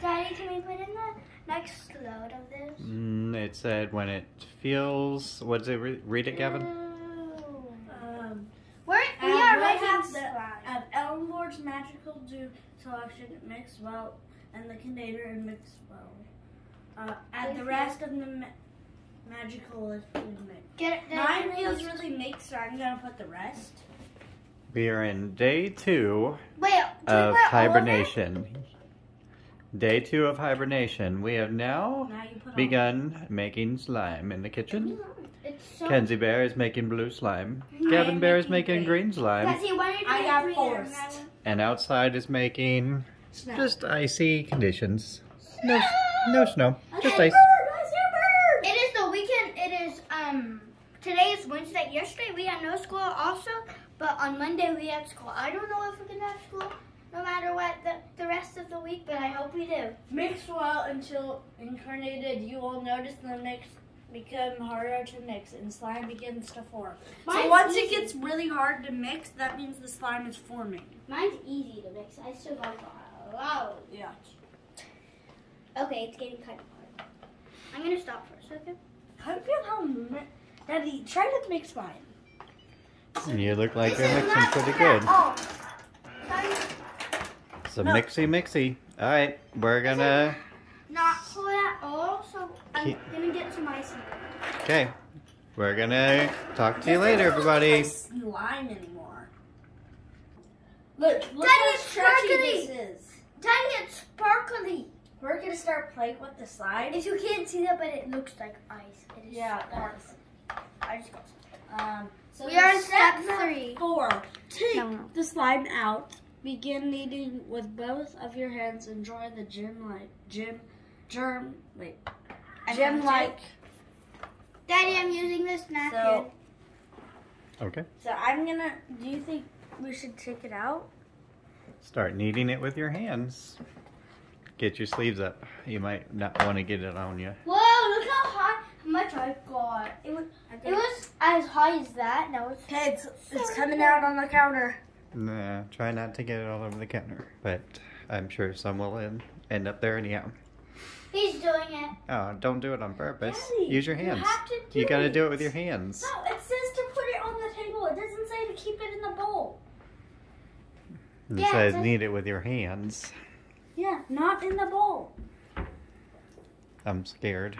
Daddy, can we put in the next load of this? Mm, it said when it feels. What does it re- read it, Gavin? Um, We're, we are we'll making have the- slime. of Elmwood's magical dew selection mix well and the container and mix well. Uh, add the rest of the ma- magical liquid mix. Get it, Mine feels really mixed, so I'm gonna put the rest. We are in day two Wait, of put all of it? hibernation. Day two of hibernation. We have now Now you put begun making slime in the kitchen. It's so. Kenzie Bear is making blue slime. Gavin Bear is making making green slime. Cassie, why don't you I got green forced. and I will- And outside is making Snow. just icy conditions. No, no snow, just Okay, ice. It is the weekend. It is um. Today is Wednesday. Yesterday we had no school also, but on Monday we had school. I don't know if we're gonna have school no matter what the, the rest of the week, but I hope we do. Mix well until incarnated. You will notice the mix become harder to mix and slime begins to form. so Mine's once it gets really hard to mix, that means the slime is forming. Mine's easy to mix. I still got wow. Yeah. Okay, it's getting kind of hard. I'm gonna stop for a second. How do you feel how mi- Daddy, try to mix mine. You look like you're mixing pretty at good. All. Sorry, So No. mixy mixy. All right, we're gonna. Not full at all, so I'm Keep- gonna get some ice. Okay, we're gonna talk to you later, everybody. slime anymore. Look, look Daddy, how it's stretchy sparkly. this is. Daddy, it's sparkly. We're gonna start playing with the slime. If you can't see that, but it looks like ice. It is Yeah, it sparkly. I just got. Um, so We are in step step three. Four. Take No, no. the slime out. Begin kneading with both of your hands. Enjoy the gym like gym germ wait gem like. Daddy, I'm using this napkin. So Okay. so I'm gonna. Do you think we should take it out? Start kneading it with your hands. Get your sleeves up. You might not want to get it on you. Whoa, look how high, how much I got. It was, it was as high as that. Now it's Okay, it's, it's coming out on the counter. Nah, try not to get it all over the counter. But I'm sure some will end, end up there anyhow. He's doing it. Oh, don't do it on purpose. Daddy, Use your you hands. have to do You gotta it. do it with your hands. No, it says to put it on the table. It doesn't say to keep it in the bowl. It Yeah, says knead it with your hands. Yeah, not in the bowl. I'm scared.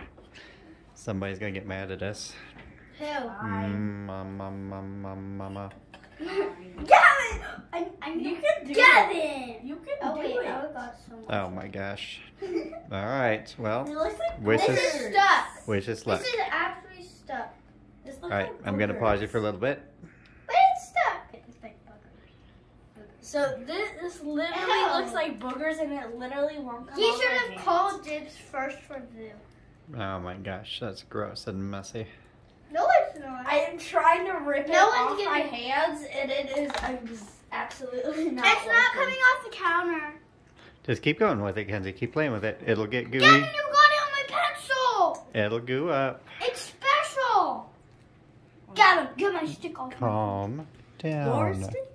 Somebody's gonna get mad at us. Who? Mm, mama, mama, mama. Gavin! I, I You can do Gavin! it. You can Oh do wait, it. I got so much. Oh my gosh. All right. Well, It looks like Wish this us- is stuck. wish us luck. This is actually stuck. This looks All right. like I'm gonna pause you for a little bit. But it's stuck. It's like buggers. So this, this literally Ew. looks like boogers, and it literally won't come He off should have called dibs first for blue. Oh my gosh, that's gross and messy. No, it's not. I am trying to rip it No one's off gonna- my hands, and it is ex- absolutely not. it's not working. coming off the counter. Just keep going with it, Kenzie. Keep playing with it. It'll get gooey. Gavin, you got it on my pencil. It'll goo up. It's special. Gavin, get my stick off. Calm Your down. stick?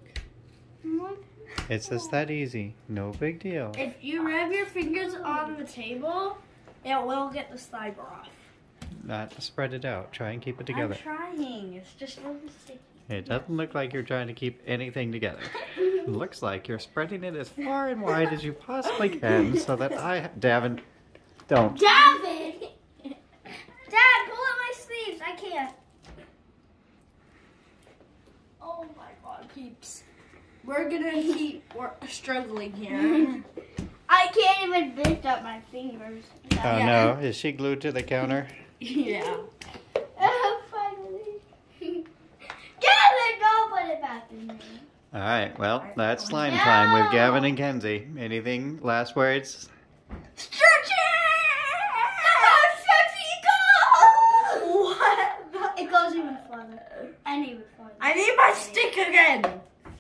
It's just that easy. No big deal. If you rub your fingers on the table, it will get the slime off. Not spread it out. Try and keep it together. I'm trying. It's just really sticky. It doesn't look like you're trying to keep anything together. It looks like you're spreading it as far and wide as you possibly can so that I, Davin, don't. Gavin! Dad, pull up my sleeves. I can't. Oh my god, peeps. We're gonna keep struggling here. I can't even lift up my fingers. Oh Yeah. no, is she glued to the counter? yeah. Oh, finally. Gavin, don't put it back in there. All right, well, that's slime time with Gavin and Kenzie. Anything, last words?